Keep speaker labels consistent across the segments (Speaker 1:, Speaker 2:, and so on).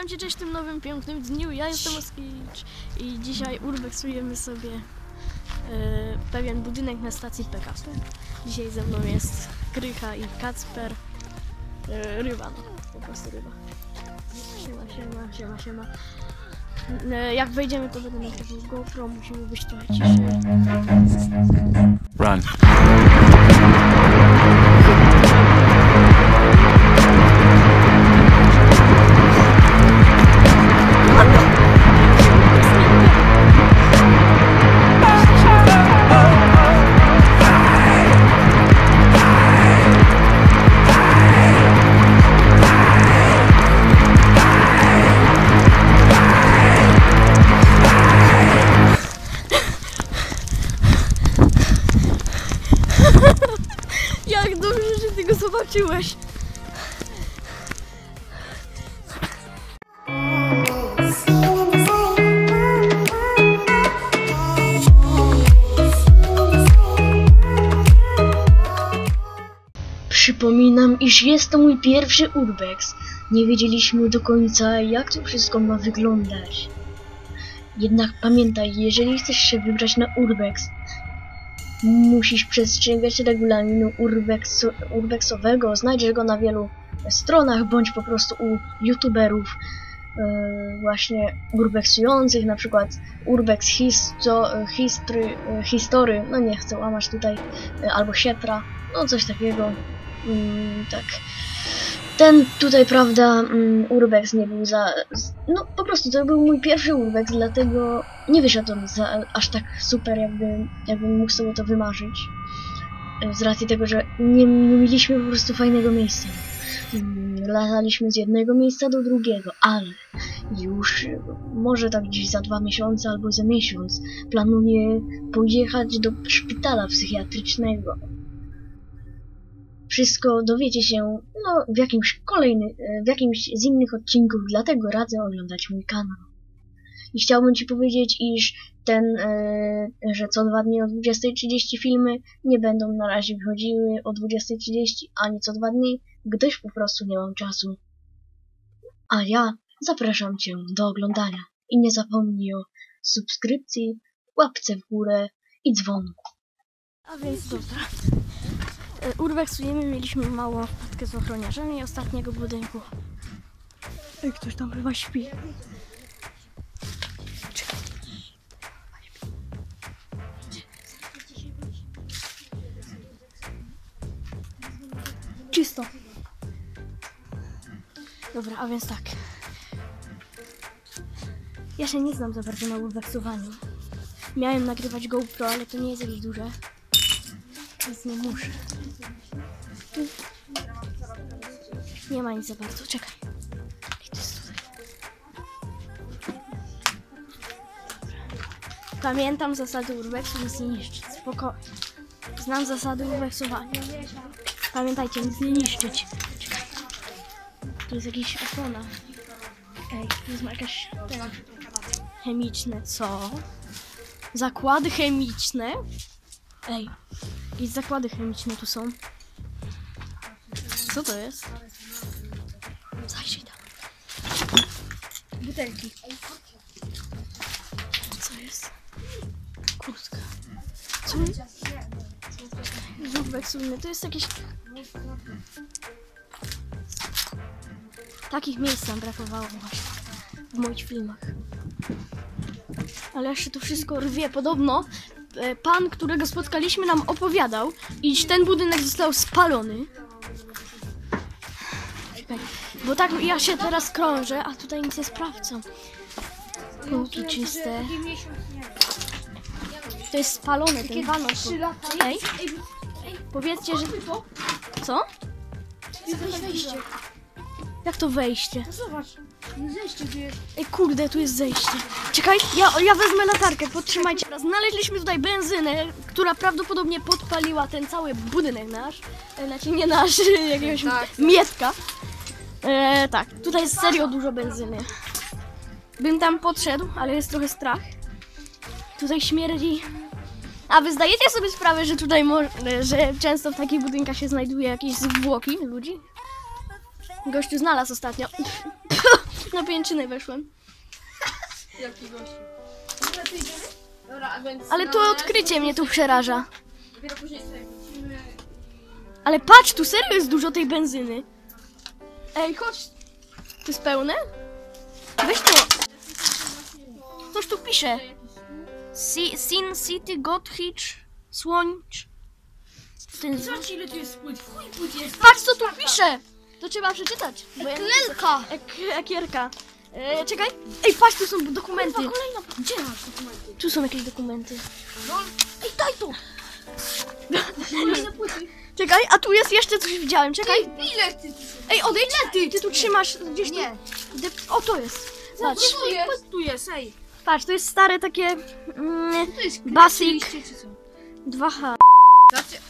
Speaker 1: Witam Cię cześć w tym nowym pięknym dniu. Ja jestem Oskicz i dzisiaj urbexujemy sobie e, pewien budynek na stacji PKP. Dzisiaj ze mną jest Krycha i Kacper. E, ryba, no, po prostu ryba. Siema, siema, siema, siema. E, jak wejdziemy, to będę nagrywał GoPro, musimy być trochę ciszej.
Speaker 2: Run.
Speaker 1: Zobaczyłeś.
Speaker 3: Przypominam, iż jest to mój pierwszy urbex. Nie wiedzieliśmy do końca, jak to wszystko ma wyglądać. Jednak pamiętaj, jeżeli chcesz się wybrać na urbex, musisz przestrzegać regulaminu urbex urbexowego. Znajdziesz go na wielu stronach, bądź po prostu u youtuberów e, właśnie urbexujących, na przykład urbex histo, history, history, no nie chcę łamać tutaj, e, albo sietra, no coś takiego. Mm, tak. Ten tutaj, prawda, mm, urbex nie był za... No po prostu to był mój pierwszy urbex, dlatego nie wyszedł za, aż tak super, jakby, jakbym mógł sobie to wymarzyć. E, Z racji tego, że nie, nie mieliśmy po prostu fajnego miejsca. Lataliśmy z jednego miejsca do drugiego, ale już e, może tak gdzieś za dwa miesiące albo za miesiąc planuję pojechać do szpitala psychiatrycznego. Wszystko dowiecie się no, w jakimś kolejnym, w jakimś z innych odcinków, dlatego radzę oglądać mój kanał. I chciałbym Ci powiedzieć, iż ten, e, że co dwa dni o 20.30 filmy nie będą na razie wychodziły o 20.30 ani co dwa dni, gdyż po prostu nie mam czasu. A ja zapraszam Cię do oglądania i nie zapomnij o subskrypcji, łapce w górę i dzwonu.
Speaker 1: A więc dobra. E, Urbexujemy, mieliśmy małą wpadkę z ochroniarzami ostatniego budynku. Ej, ktoś tam chyba śpi. Czysto. Dobra, a więc tak. Ja się nie znam za bardzo na urbexowaniu. Miałem nagrywać GoPro, ale to nie jest jakieś duże. Więc nie muszę. Nie ma nic za bardzo. Czekaj. Pamiętam zasady urbexu, nic nie niszczyć. Spoko. Znam zasady urbexowania. Pamiętajcie, nic nie niszczyć. Czekaj. Tu jest jakieś opona. Ej, tu jest jakaś... Ten, chemiczne. Co? Zakłady chemiczne? Ej, jakieś zakłady chemiczne tu są. Co to jest? Zajrzyj tam. Butelki. Co jest? Kurtka. Co? To jest jakieś... Takich miejsc nam brakowało właśnie w moich filmach. Ale jeszcze to wszystko rwie. Podobno e, pan, którego spotkaliśmy, nam opowiadał, iż ten budynek został spalony. Czekaj, bo tak ja się teraz krążę, a tutaj nic nie sprawdzam. Półki czyste. To jest spalone, ten balon. Ej, powiedzcie, że... Co?
Speaker 4: Jest wejście.
Speaker 1: Jak to wejście?
Speaker 4: Zobacz, no zejście tu jest.
Speaker 1: Ej, kurde, tu jest zejście. Czekaj, ja, ja wezmę latarkę, podtrzymajcie. Znaleźliśmy tutaj benzynę, która prawdopodobnie podpaliła ten cały budynek nasz. E, Znaczy nie nasz, jakiegoś mietka. E, tak, tutaj jest serio dużo benzyny. Bym tam podszedł, ale jest trochę strach. Tutaj śmierdzi. A wy zdajecie sobie sprawę, że tutaj że często w takich budynkach się znajduje jakieś zwłoki ludzi? Gościu znalazł ostatnio. Na pajęczynę weszłem.
Speaker 2: Jaki gościu. Dobra, to idziemy? Dobra, a więc...
Speaker 1: Ale to odkrycie mnie tu przeraża.
Speaker 2: Dopiero później sobie wrócimy.
Speaker 1: Ale patrz, tu serio jest dużo tej benzyny. Ej, chodź. To jest pełne? Weź to. Coś tu pisze. Si- Sin City, Gothitch, Słończ. Ten...
Speaker 4: Zobacz ile tu jest płyt. Chuj płyt jest.
Speaker 1: Patrz, co tu pisze. To trzeba przeczytać. bo ja nie. Ek, ekierka. E, czekaj. Ej, patrz, tu są dokumenty.
Speaker 4: Kolejna. Gdzie masz dokumenty?
Speaker 1: Tu są jakieś dokumenty. Ej, daj to.
Speaker 4: Kolejne płyty.
Speaker 1: Czekaj, a tu jest jeszcze coś widziałem. Czekaj.
Speaker 2: Ile ty tu są?
Speaker 1: Ej, odejdź. Ty, ty tu trzymasz gdzieś
Speaker 2: Nie.
Speaker 1: tu. De- o, to jest. Patrz.
Speaker 2: Tu jest.
Speaker 4: Tu jest, ej.
Speaker 1: Patrz, to jest stare takie mm,
Speaker 4: To jest
Speaker 1: Basic
Speaker 4: Czy co?
Speaker 1: 2H.
Speaker 2: Zobaczcie,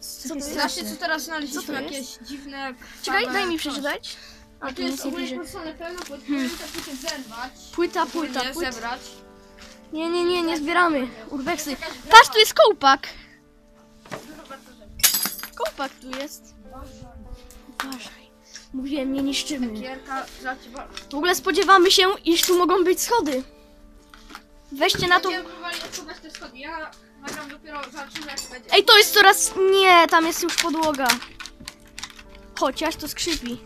Speaker 1: Co to jest?
Speaker 2: zobaczcie co teraz
Speaker 1: Co
Speaker 2: znaleźliśmy,
Speaker 1: to jest?
Speaker 2: jakieś dziwne...
Speaker 1: Czekaj,
Speaker 2: krwawe
Speaker 1: daj mi przeczytać.
Speaker 2: A
Speaker 1: A
Speaker 2: tu jest ogólnie podpisane pełno, pod hmm. zerwać.
Speaker 1: Płyta, płyta, płyta.
Speaker 2: zebrać.
Speaker 1: Nie, nie, nie, nie zbieramy. Urbexy. Patrz, tu jest kołpak. Kołpak tu jest. Uważaj. Mówiłem, nie niszczymy.
Speaker 2: Bo...
Speaker 1: W ogóle spodziewamy się, iż tu mogą być schody. Weźcie na to...
Speaker 2: Będziemy próbowali odsuwać te schody. Ja nagram dopiero, zobaczymy jak będzie.
Speaker 1: Ej, to jest coraz... Nie, tam jest już podłoga. Chociaż to skrzypi.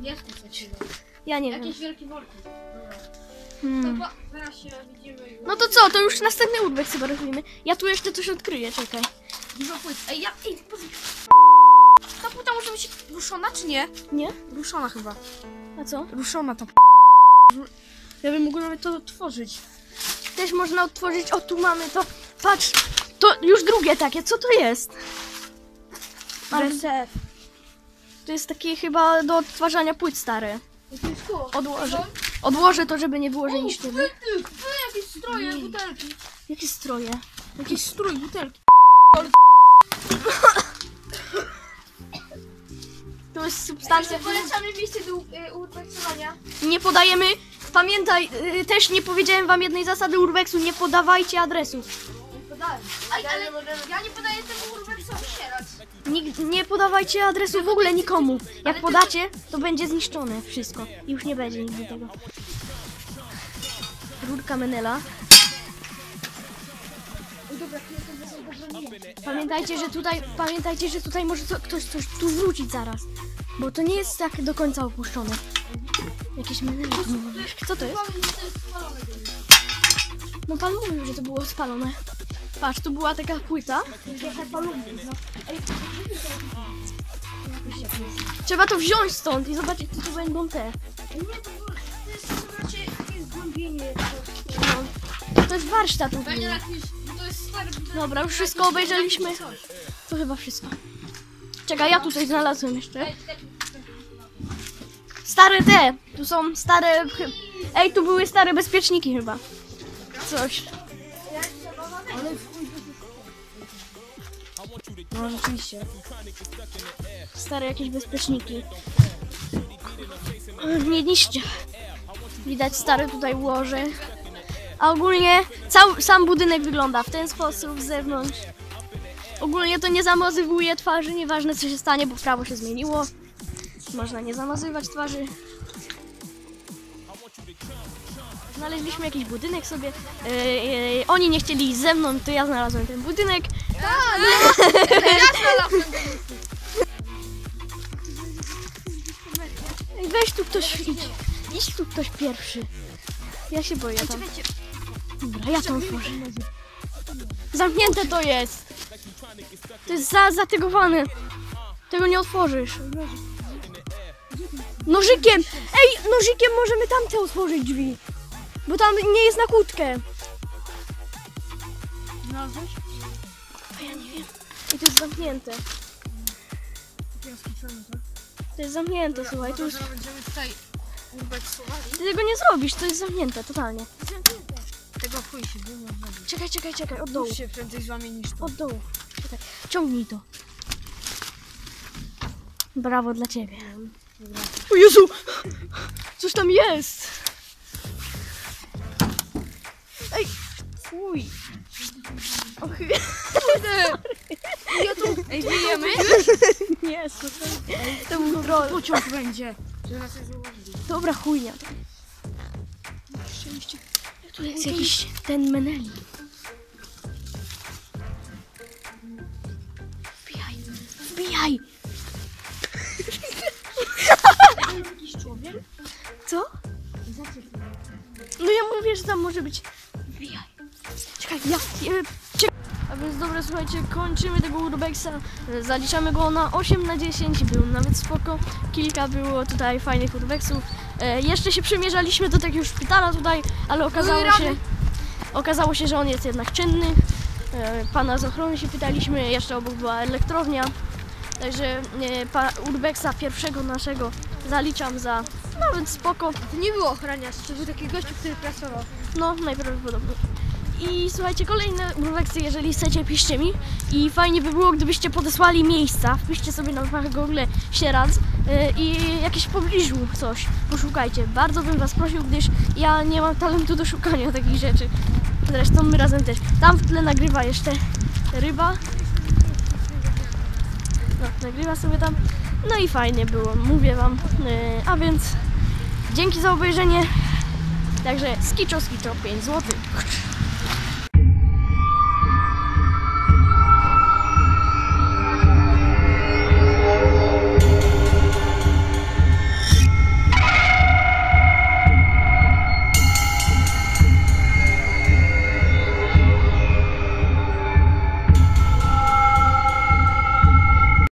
Speaker 2: Nie chcę coś
Speaker 1: Ja nie wiem.
Speaker 2: Jakieś wielkie worki. To
Speaker 1: Hmm.
Speaker 2: ba- zaraz się widzimy. już.
Speaker 1: No to co, to już następny urbex chyba robimy. Ja tu jeszcze coś odkryję, czekaj.
Speaker 2: Dużo płyt. Ej, ja... Ej, powiedz. Ta płyta może być ruszona, czy nie?
Speaker 1: Nie?
Speaker 2: Ruszona chyba.
Speaker 1: A co?
Speaker 2: Ruszona ta Ja bym mógł nawet to otworzyć.
Speaker 1: Też można otworzyć. O, tu mamy to. Patrz, to już drugie takie. Co to jest?
Speaker 2: Reset.
Speaker 1: to jest takie chyba do odtwarzania płyt.
Speaker 2: To koło.
Speaker 1: Odłożę. Odłożę to, żeby nie było, że niszczymy.
Speaker 2: Ty, ty, jakieś stroje, butelki.
Speaker 1: Jakie stroje?
Speaker 2: Jakiś strój, butelki.
Speaker 1: To jest substancja.
Speaker 2: Polecamy miejsce do y.
Speaker 1: Nie podajemy. Pamiętaj, y, też nie powiedziałem wam jednej zasady urbexu. Nie podawajcie adresów.
Speaker 2: Podałem. Ale, ale ja nie podaję temu urbexowi sierać.
Speaker 1: Nie podawajcie adresu w ogóle nikomu. Jak podacie, to będzie zniszczone wszystko. I już nie będzie nigdy tego. Rurka Menela. Pamiętajcie, że tutaj, pamiętajcie, że tutaj może co, ktoś coś tu wrócić zaraz. Bo to nie jest tak do końca opuszczone. Jakieś menele. Co to jest? No pan mówił, że to było spalone. Patrz, tu była taka płyta. Trzeba to wziąć stąd i zobaczyć, co tu będą te. No. To jest warsztat Dobra, już wszystko obejrzeliśmy. To chyba wszystko. Czekaj, ja tutaj znalazłem jeszcze. Stare te. Tu są stare... Ej, tu były stare bezpieczniki chyba. Coś.
Speaker 2: No rzeczywiście.
Speaker 1: Stare jakieś bezpieczniki. Nie niszcie. Widać stare tutaj łoże. A ogólnie sam budynek wygląda w ten sposób z zewnątrz. Ogólnie to nie zamazywuje twarzy, nieważne co się stanie, bo prawo się zmieniło. Można nie zamazywać twarzy. Znaleźliśmy jakiś budynek sobie. E, e, oni nie chcieli iść ze mną, to ja znalazłem ten budynek. Ej, Weź tu ktoś idź. Idź tu ktoś pierwszy. Ja się boję tam. Dobra, ja to otworzę. Zamknięte to jest. To jest za, zatygowane. Tego nie otworzysz. Nożykiem! Ej, nożykiem możemy tamte otworzyć drzwi. Bo tam nie jest na kłódkę.
Speaker 2: Znalazłeś?
Speaker 1: A ja nie wiem. I to jest zamknięte. To jest zamknięte, słuchaj. Tu już...
Speaker 2: Będziemy tutaj.
Speaker 1: Ty tego nie zrobisz, to jest zamknięte, totalnie.
Speaker 2: Tego chuj się było.
Speaker 1: Czekaj, czekaj, czekaj, od dołu.
Speaker 2: Już się prędzej złamie niż to.
Speaker 1: Od dołu. Czekaj, ciągnij to. Brawo dla ciebie. O Jezu! Coś tam jest! Ej! Fuj! Och,
Speaker 2: Ej, wyjemy?
Speaker 1: nie, spokojnie. To był troll.
Speaker 2: Pociąg będzie.
Speaker 4: Że nas nie zauważyli.
Speaker 1: Dobra, chujnia. Szczęście. Tu jest jakiś ten Meneli. Może być. Wbijaj. Czekaj, ja. ja czekaj. A więc dobra, słuchajcie, kończymy tego urbexa. E, Zaliczamy go na 8 na 10. Był nawet spoko. Kilka było tutaj fajnych urbexów. E, jeszcze się przymierzaliśmy do takiego szpitala tutaj, ale okazało
Speaker 2: Były
Speaker 1: się. Okazało się, że on jest jednak czynny. E, Pana z ochrony się pytaliśmy, jeszcze obok była elektrownia. Także e, urbexa pierwszego naszego zaliczam za nawet spoko.
Speaker 2: To nie było ochraniarz, to był taki gościu, który pracował.
Speaker 1: No, najprawdopodobniej. I słuchajcie, kolejne urbexy, jeżeli chcecie, piszcie mi. I fajnie by było, gdybyście podesłali miejsca. Wpiszcie sobie na mapach Google Sieradz yy, i jakieś w pobliżu coś poszukajcie. Bardzo bym was prosił, gdyż ja nie mam talentu do szukania takich rzeczy. Zresztą my razem też. Tam w tle nagrywa jeszcze ryba. No, nagrywa sobie tam. No i fajnie było, mówię wam. Yy, a więc dzięki za obejrzenie. Także skiczo, skiczo, 5 zł.